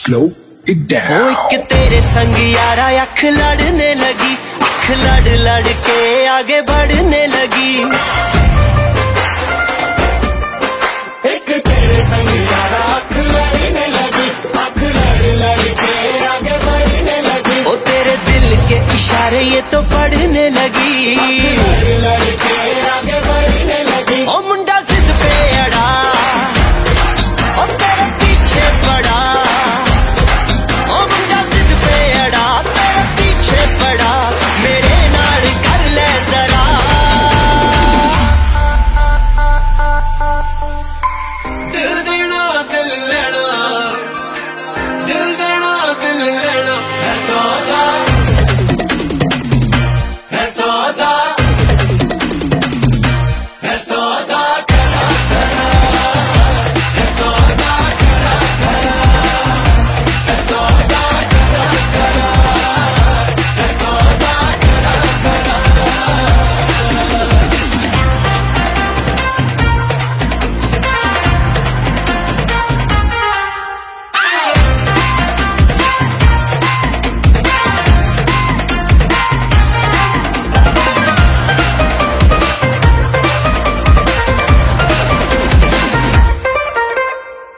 Slow it down ओ एक तेरे संग यारा, अख लड़ने लगी। अख लड़ लड़ के आगे बढ़ने लगी। एक तेरे संग यारा, अख लड़ने लगी। अख लड़ लड़ के आगे बढ़ने लगी। ओ तेरे दिल के इशारे, ये तो पढ़ने लगी।